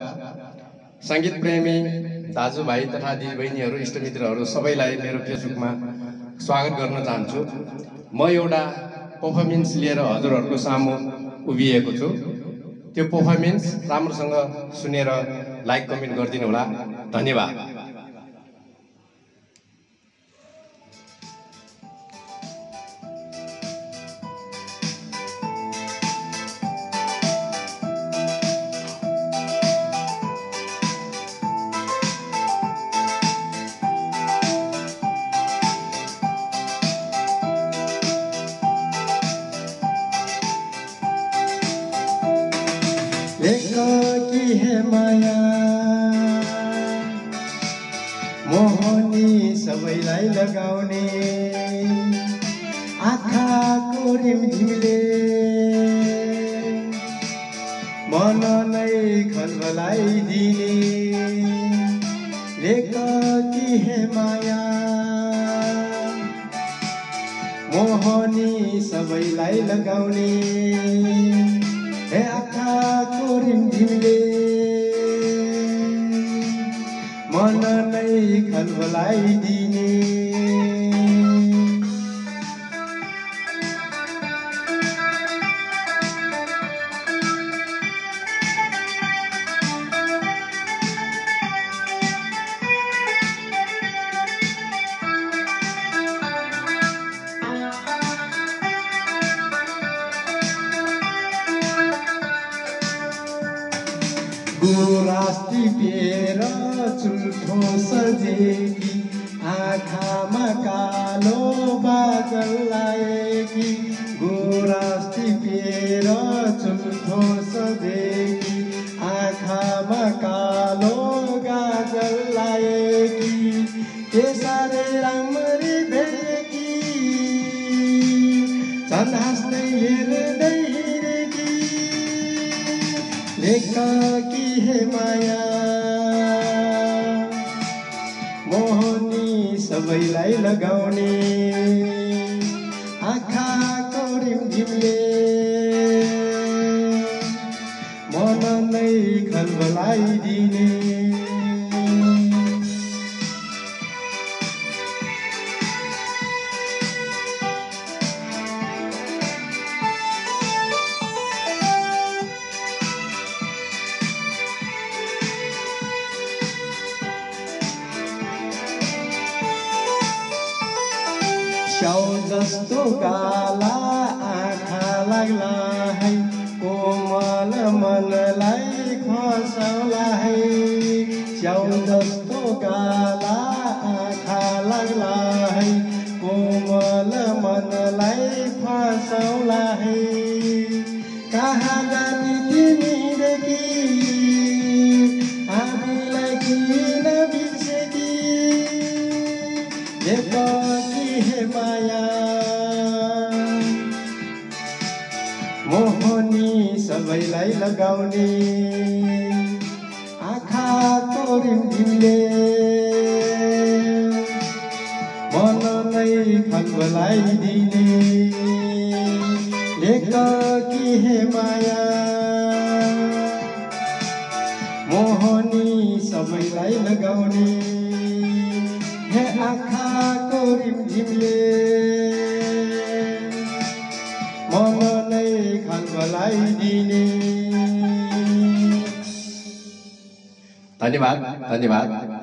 सङ्गीत प्रेमी दाजुभाइ तथा दिदीबहिनीहरू इष्टमित्रहरू सबैलाई मेरो फेसबुकमा स्वागत गर्न चाहन्छु। म एउटा पर्फर्मेन्स लिएर हजुरहरूको सामु उभिएको छु। त्यो पर्फर्मेन्स राम्रोसँग सुनेर लाइक कमेन्ट गरिदिनु होला। धन्यवाद। मोहनी सबैलाई लगाउने। आँखाको रिमझिमले मन नै खलबलाइदिने एकाकी है माया। मोहनी सबैलाई लगाउने। हे आँखाको रिमझिमले मन नै खलबलाइदिने गुरास्ती चुल्ठो सजेकी आँखामा कालो बादल लाएकी गुरास्ती पिएर चुल्ठो सजेकी आँखामा कालो गाजल लाएकी के साह्रै राम्ररी भेटेकी झन् हाँस्दै हेर्दै हिँडेकी एकाकी हे माया। मोहनी सबैलाई लगाउने। आँखाको रिमझिमले मन नै खलबलाइदिने। स्याउ जस्तो गाला आँखा लाग्ला है कोमल मनलाई खसाउला है स्याउ जस्तो गाला आँखा लाग्ला है कोमल मनलाई फसाउला है कहाँ जाने तिमीदेखि हामीलाई किन बिर्सेकी हे माया मोहनी सबैलाई लगाउने आँखाको रिमझिमले मन नै खलबलाइदिने एकाकी हे माया मोहनी सबैलाई लगाउने। हे आँखाको रिमझिमले मन नै खलबलाइदिने धन्यवाद धन्यवाद।